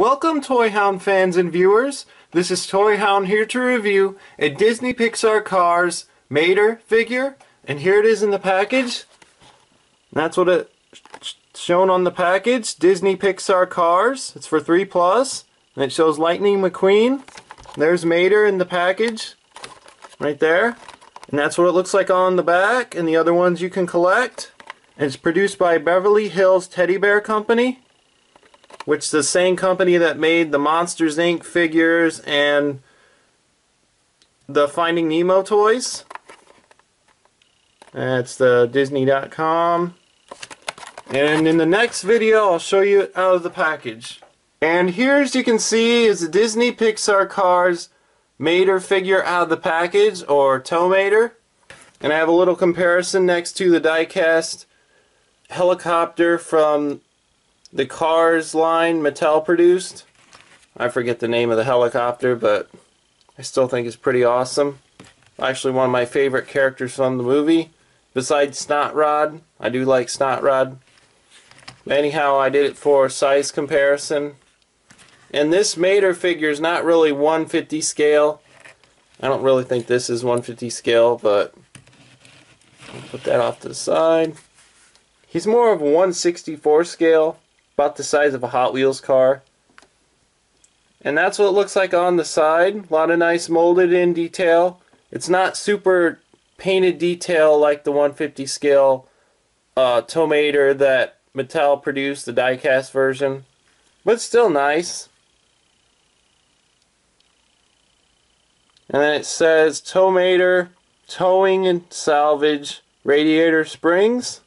Welcome Toy Hound fans and viewers. This is Toy Hound here to review a Disney Pixar Cars Mater figure. And here it is in the package. That's what it shown on the package. Disney Pixar Cars. It's for 3 plus. And it shows Lightning McQueen. There's Mater in the package. Right there. And that's what it looks like on the back. And the other ones you can collect. And it's produced by Beverly Hills Teddy Bear Company which is the same company that made the Monsters Inc. figures and the Finding Nemo toys. That's the Disney.com. And in the next video, I'll show you out of the package. And here, as you can see, is the Disney Pixar Cars Mater figure out of the package, or Tow-Mater. And I have a little comparison next to the diecast helicopter from the Cars line Mattel produced. I forget the name of the helicopter, but I still think it's pretty awesome. Actually, one of my favorite characters from the movie. Besides Snot Rod, I do like Snot Rod. Anyhow, I did it for size comparison. And this Mater figure is not really 150 scale. I don't really think this is 150 scale, but I'll put that off to the side. He's more of a 164 scale about the size of a Hot Wheels car. And that's what it looks like on the side. A lot of nice molded in detail. It's not super painted detail like the 150 scale uh, Tow-Mater that Mattel produced, the diecast version. But still nice. And then it says Tow-Mater Towing and Salvage Radiator Springs.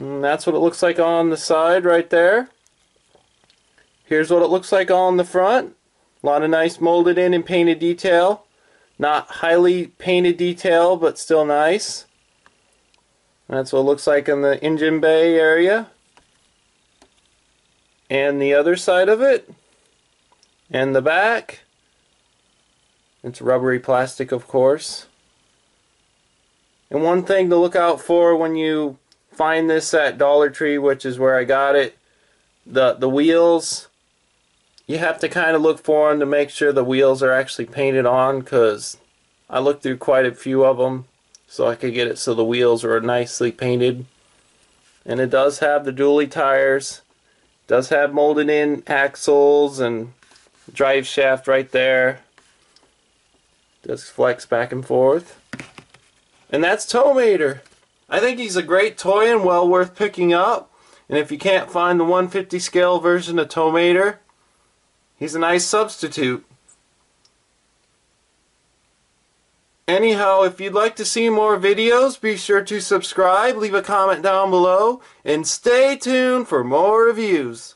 And that's what it looks like on the side right there. Here's what it looks like on the front. A lot of nice molded in and painted detail. Not highly painted detail, but still nice. That's what it looks like in the engine bay area. And the other side of it. And the back. It's rubbery plastic, of course. And one thing to look out for when you find this at Dollar Tree, which is where I got it. The the wheels, you have to kind of look for them to make sure the wheels are actually painted on because I looked through quite a few of them so I could get it so the wheels are nicely painted. And it does have the dually tires. Does have molded in axles and drive shaft right there. Does flex back and forth. And that's Tow-Mater. I think he's a great toy and well worth picking up. And if you can't find the 150 scale version of Tow-Mater, he's a nice substitute. Anyhow, if you'd like to see more videos, be sure to subscribe, leave a comment down below, and stay tuned for more reviews.